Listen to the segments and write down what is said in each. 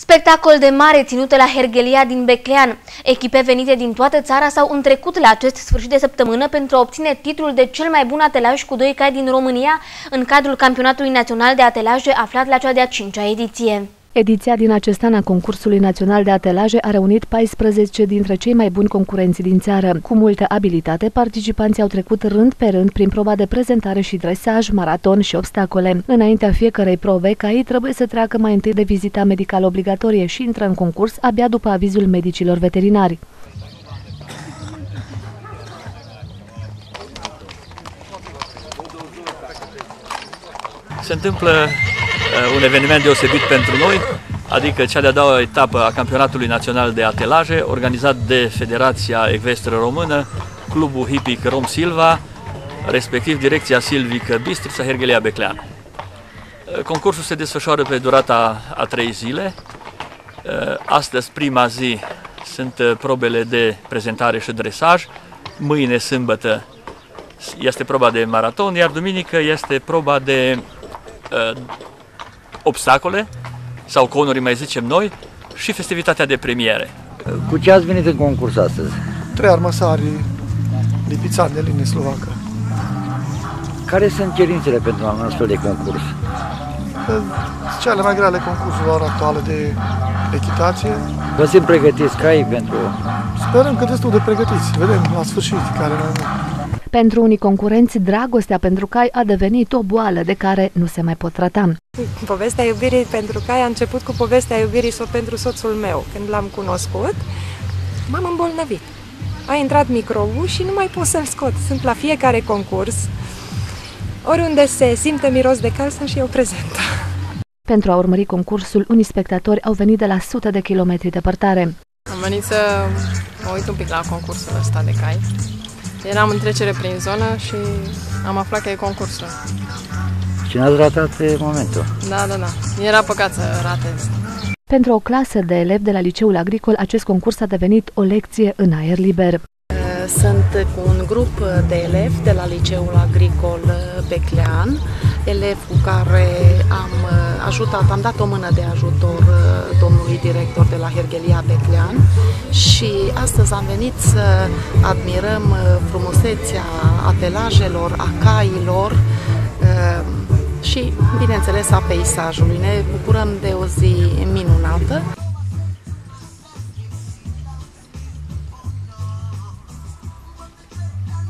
Spectacol de mare ținută la Hergelia din Beclean. Echipe venite din toată țara s-au întrecut la acest sfârșit de săptămână pentru a obține titlul de cel mai bun atelaj cu doi cai din România în cadrul Campionatului Național de Atelaje aflat la cea de-a cincea ediție. Ediția din acest an a concursului național de atelaje a reunit 14 dintre cei mai buni concurenți din țară. Cu multă abilitate, participanții au trecut rând pe rând prin proba de prezentare și dresaj, maraton și obstacole. Înaintea fiecarei probe, caii trebuie să treacă mai întâi de vizita medicală obligatorie și intră în concurs abia după avizul medicilor veterinari. Se întâmplă Uh, un eveniment deosebit pentru noi, adică cea de-a doua etapă a Campionatului Național de Atelaje, organizat de Federația Ecvestră Română, Clubul Hipic Rom Silva, respectiv Direcția Silvică Bistrița Hergelia Becleanu. Uh, concursul se desfășoară pe durata a trei zile. Uh, astăzi, prima zi, sunt probele de prezentare și dresaj. Mâine, sâmbătă, este proba de maraton, iar duminică este proba de obstacole sau conuri, mai zicem noi, și festivitatea de premiere. Cu ce ați venit în concurs astăzi? Trei armăsari lipițani de linie slovacă. Care sunt cerințele pentru un astfel de concurs? Cele mai grele concursuri la ora actuală de echitație. Vă sunt pregătiți cai pentru... Sperăm că destul de pregătiți. Vedem la sfârșit care mai mult. Pentru unii concurenți, dragostea pentru cai a devenit o boală de care nu se mai pot trata. Povestea iubirii pentru cai a început cu povestea iubirii pentru soțul meu. Când l-am cunoscut, m-am îmbolnăvit. A intrat microbul și nu mai pot să-l scot. Sunt la fiecare concurs. Oriunde se simte miros de cal, sunt și eu prezentă. Pentru a urmări concursul, unii spectatori au venit de la sute de kilometri departare. Am venit să mă uit un pic la concursul ăsta de cai. Eram în trecere prin zonă și am aflat că e concursul. Și n-ați ratat momentul? Da, da, da. Era păcat să ratez. Pentru o clasă de elevi de la Liceul Agricol, acest concurs a devenit o lecție în aer liber. Sunt cu un grup de elevi de la Liceul Agricol Beclean, elevi cu care am ajutat, am dat o mână de ajutor domnului director de la Hergelia Beclean și astăzi am venit să admirăm frumusețea atelajelor, a cailor, și, bineînțeles, a peisajului. Ne bucurăm de o zi minunată.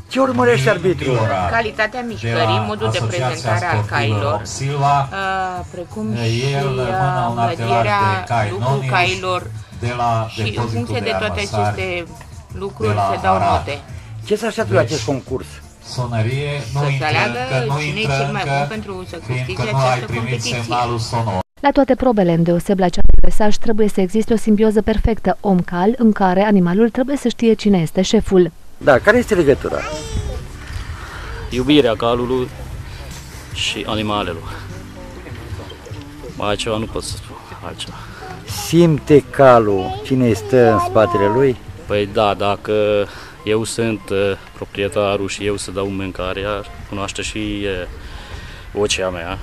Ce urmărește arbitrul? Calitatea mișcării, modul de prezentare al cailor, uh, precum și mădierea, lucrul cailor și în funcție de toate aceste lucruri se dau note. Ce se așteaptă la acest concurs? sonărie, nu să intră, că nu intră cel mai bun pentru să câștige această competiție. La toate probele, îndeoseb la cea de presaj, trebuie să existe o simbioză perfectă om-cal, în care animalul trebuie să știe cine este șeful. Da, care este legătura? Iubirea calului și animalelor. Mai ceva nu pot să spun altceva. Simte calul cine stă în spatele lui? Păi da, dacă eu sunt uh, proprietarul și eu să dau mâncarea, cunoaște și uh, vocea mea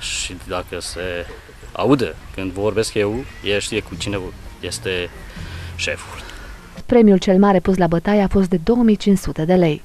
și dacă se aude când vorbesc eu, el știe cu cine este șeful. Premiul cel mare pus la bătaie a fost de 2500 de lei.